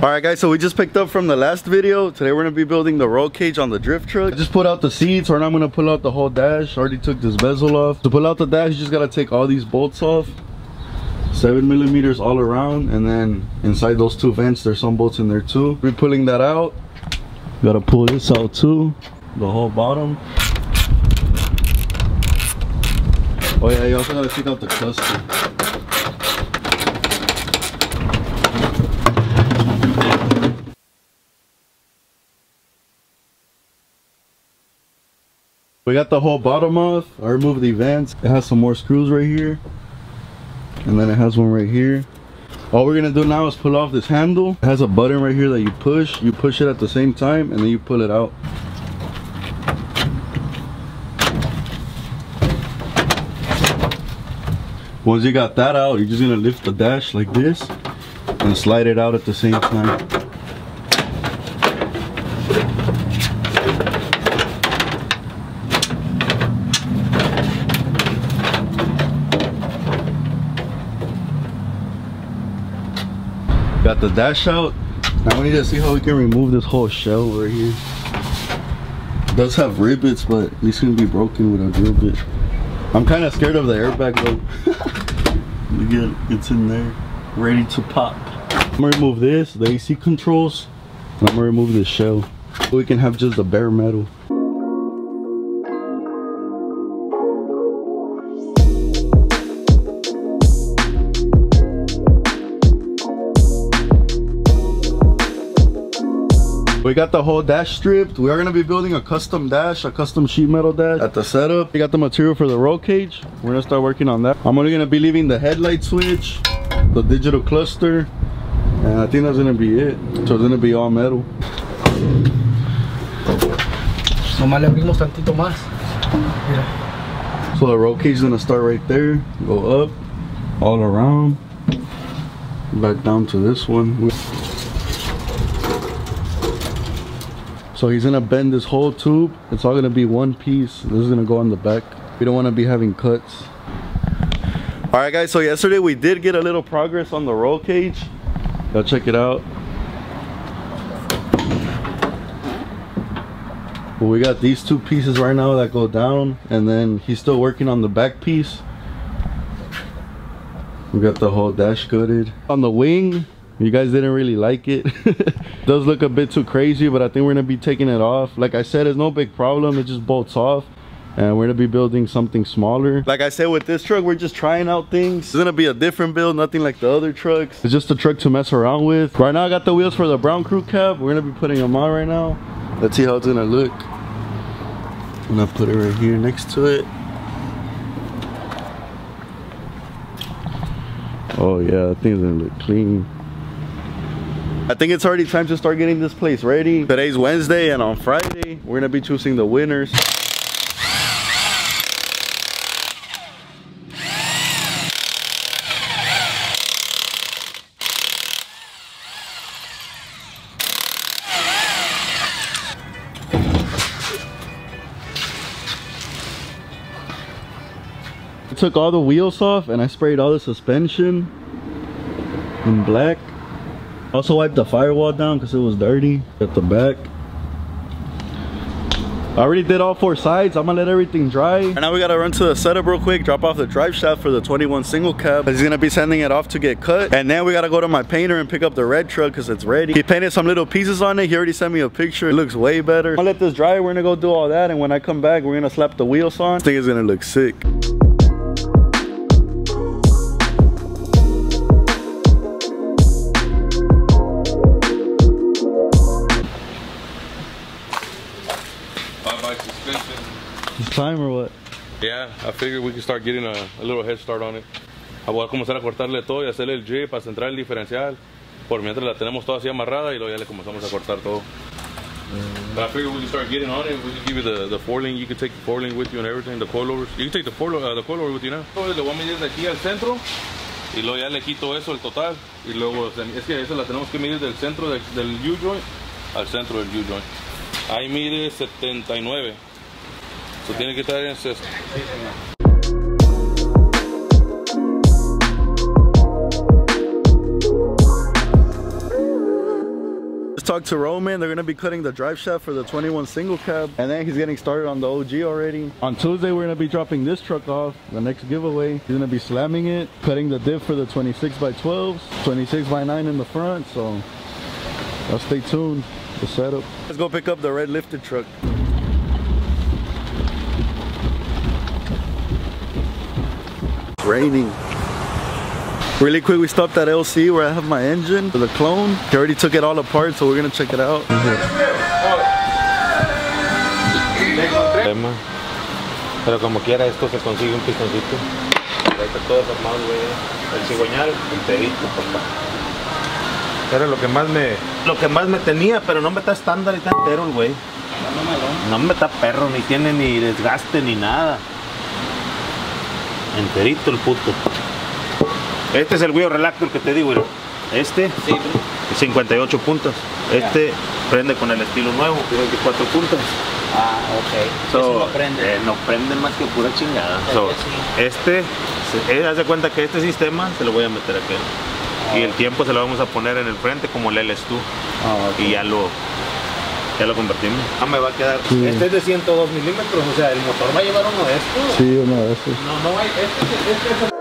Alright guys, so we just picked up from the last video. Today we're going to be building the roll cage on the drift truck. I just put out the seats, now I'm going to pull out the whole dash. already took this bezel off. To pull out the dash, you just got to take all these bolts off. Seven millimeters all around. And then inside those two vents, there's some bolts in there too. We're pulling that out. Got to pull this out too. The whole bottom. Oh yeah, you also got to take out the cluster. We got the whole bottom off. I removed the vents. It has some more screws right here. And then it has one right here. All we're gonna do now is pull off this handle. It has a button right here that you push. You push it at the same time and then you pull it out. Once you got that out, you're just gonna lift the dash like this and slide it out at the same time. Got the dash out. Now we need to see how we can remove this whole shell right here. It does have rivets, but these can be broken with a drill bit. I'm kind of scared of the airbag though. Look at it's in there, ready to pop. I'm gonna remove this, the AC controls. I'm gonna remove this shell. We can have just the bare metal. We got the whole dash stripped. We are gonna be building a custom dash, a custom sheet metal dash at the setup. We got the material for the roll cage. We're gonna start working on that. I'm only gonna be leaving the headlight switch, the digital cluster, and I think that's gonna be it. So it's gonna be all metal. Nomás le abrimos tantito más. So the roll cage is gonna start right there, go up, all around, back down to this one. So he's gonna bend this whole tube. It's all gonna be one piece. This is gonna go on the back. We don't wanna be having cuts. All right guys, so yesterday we did get a little progress on the roll cage. Go check it out. Well, we got these two pieces right now that go down and then he's still working on the back piece. We got the whole dash gutted. On the wing, you guys didn't really like it does look a bit too crazy but i think we're gonna be taking it off. Like i said it's no big problem. It just bolts off and we're gonna be building something smaller. Like i said with this truck we're just trying out things. It's gonna be a different build nothing like the other trucks. It's just a truck to mess around with. Right now i got the wheels for the brown crew cab. We're gonna be putting them on right now. Let's see how it's gonna look. I'm gonna put it right here next to it. Oh yeah it's gonna look clean I think it's already time to start getting this place ready. Today's Wednesday and on Friday, we're gonna be choosing the winners. Took all the wheels off and I sprayed all the suspension in black also wiped the firewall down because it was dirty at the back. I already did all four sides. I'm gonna let everything dry. And now we gotta run to the setup real quick, drop off the drive shaft for the 21 single cab. He's gonna be sending it off to get cut. And then we gotta go to my painter and pick up the red truck because it's ready. He painted some little pieces on it. He already sent me a picture. It looks way better. I'm gonna let this dry. We're gonna go do all that. And when I come back, we're gonna slap the wheels on. I think it's gonna look sick. Time or what? Yeah, I figured we could start getting a, a little head start on it. Voy a comenzar a cortarle todo y hacerle el J para centrar el diferencial. Por mientras la tenemos toda así amarrada y luego ya le comenzamos a cortar todo. But I figured we could start getting on it. We could give you the, the four link. You could take the four link with you and everything. The coilovers. You can take the four uh, the coilover with you now. Le voy a medir de aquí al centro y luego ya le quito eso el total y luego es que eso la tenemos que medir del centro del, del U joint al centro del U joint. Ahí mide 79. Tú tienes que estar en to Roman. They're gonna be cutting the drive shaft for the 21 single cab, and then he's getting started on the OG already. On Tuesday, we're gonna be dropping this truck off. The next giveaway, he's gonna be slamming it, cutting the diff for the 26 by 12s, 26 by 9 in the front. So, I'll stay tuned. The setup. Let's go pick up the red lifted truck. Raining. Really quick, we stopped at LC where I have my engine the clone. He already took it all apart, so we're gonna check it out. Pero como quiera, esto se consigue un pistoncito. Ahí está todo armado, güey. El cigüeñal, enterito, papá. Era lo que más me. Lo que más me tenía, pero no me está estándar y está entero güey. No me está perro, ni tiene ni desgaste ni nada. Enterito el puto. Este es el Wheel Relactor que te digo. Este, 58 puntas. Este prende con el estilo nuevo, 24 puntas. Ah, ok. So, Eso no prende. eh, no prende más que pura chingada. Es So, que sí. este, se- eh, haz de cuenta que este sistema se lo voy a meter aquí. Y el tiempo se lo vamos a poner en el frente como el LS2. Y ya lo, ya lo convertimos. Ah, me va a quedar. Este es de 102 milímetros, o sea, el motor va a llevar uno de estos. Sí, uno de esos. No, no hay. Este, este, este-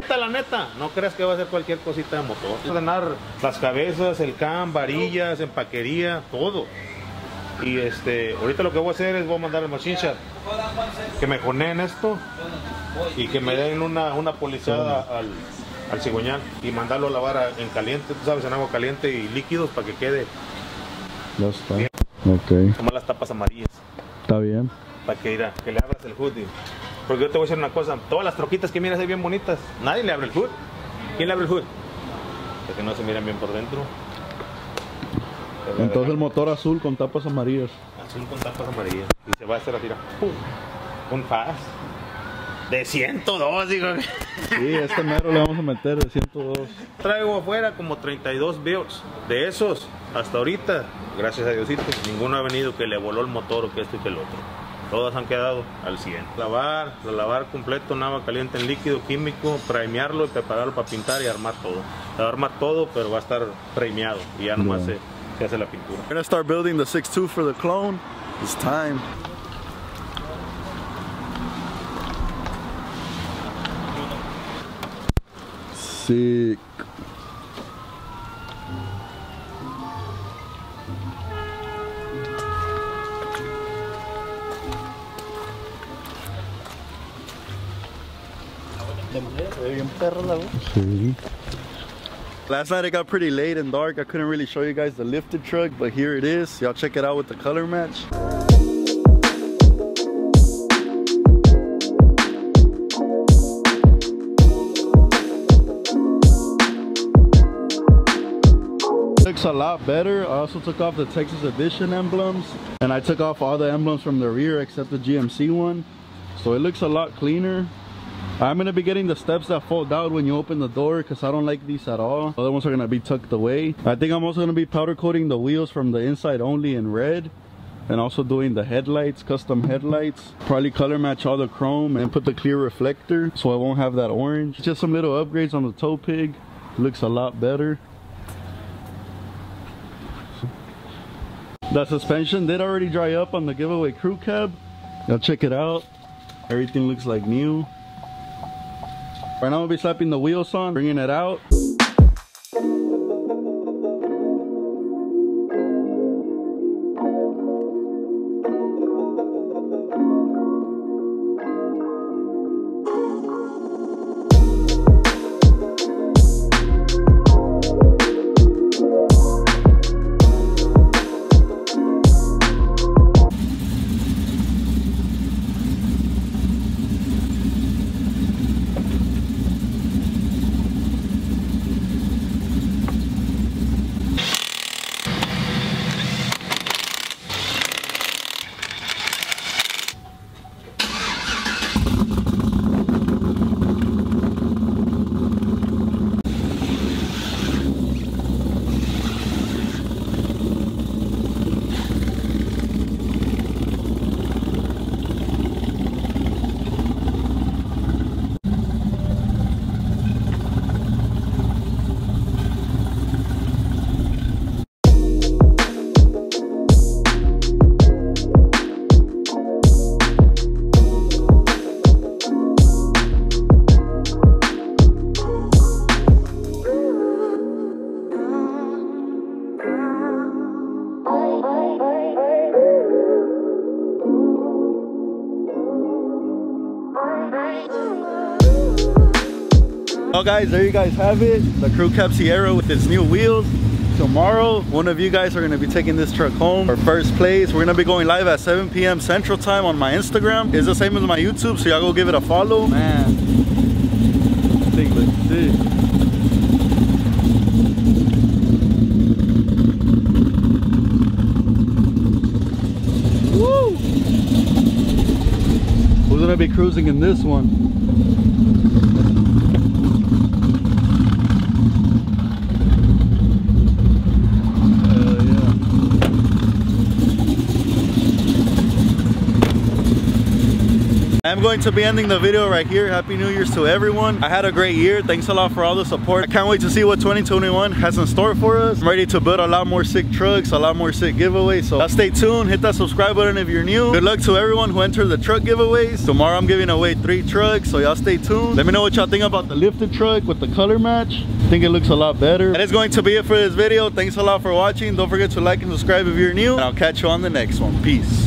Neta, la neta, no creas que va a ser cualquier cosita de motor. Va a ordenar las cabezas, el cam, varillas, empaquería, todo. Y este, ahorita lo que voy a hacer es voy a mandar al machine shop que me joneen esto y que me den una, una polizada al, al cigüeñal y mandarlo a lavar a- en caliente, tú sabes, en agua caliente y líquidos para que quede Ya está. Ok, como las tapas amarillas. está bien. Para que, irá, que le abras el hood. y- Porque yo te voy a decir una cosa, todas las troquitas que miras ahí bien bonitas, nadie le abre el hood. ¿Quién le abre el hood? Porque no se miran bien por dentro. Entonces el motor azul con tapas amarillas. Azul con tapas amarillas. Y se va a hacer mira, ¡pum! Un fast. De 102, digo. Sí, este mero le vamos a meter de 102. Traigo afuera como 32 builds. De esos, hasta ahorita, gracias a Diosito, ninguno ha venido que le voló el motor o que esto y que el otro. Todas han quedado al 100. Lavar, la lavar completo en agua caliente en líquido químico, primearlo y prepararlo para pintar y armar todo. Se va a armar todo, pero va a estar primeado y ya nomás Ya. se, se hace la pintura. We're gonna start building the 6-2 for the clone. It's time. Sick. Sí. Last night it got pretty late and dark. I couldn't really show you guys the lifted truck, but here it is. Y'all check it out with the color match. Looks a lot better. I also took off the Texas Edition emblems and I took off all the emblems from the rear except the GMC one. So it looks a lot cleaner. I'm gonna be getting the steps that fold out when you open the door because I don't like these at all. Other ones are gonna be tucked away. I think I'm also gonna be powder coating the wheels from the inside only in red and also doing the headlights, custom headlights. Probably color match all the chrome and put the clear reflector so I won't have that orange. Just some little upgrades on the toe pig. looks a lot better. The suspension did already dry up on the giveaway crew cab. Y'all check it out. Everything looks like new. Right now, I'm gonna be slapping the wheels on, bringing it out. Well guys, there you guys have it. The Crew Cab Sierra with its new wheels. Tomorrow, one of you guys are gonna be taking this truck home for first place. We're gonna be going live at 7 p.m. Central Time on my Instagram. It's the same as my YouTube, so y'all go give it a follow. Man, this thing looks sick. Woo! Who's gonna be cruising in this one? I'm going to be ending the video right here. Happy New Year's to everyone. I had a great year. Thanks a lot for all the support. I can't wait to see what 2021 has in store for us. I'm ready to build a lot more sick trucks, a lot more sick giveaways. So uh, stay tuned. Hit that subscribe button if you're new. Good luck to everyone who entered the truck giveaways. Tomorrow I'm giving away three trucks. So y'all stay tuned. Let me know what y'all think about the lifted truck with the color match. I think it looks a lot better. That is going to be it for this video. Thanks a lot for watching. Don't forget to like and subscribe if you're new. And I'll catch you on the next one. Peace.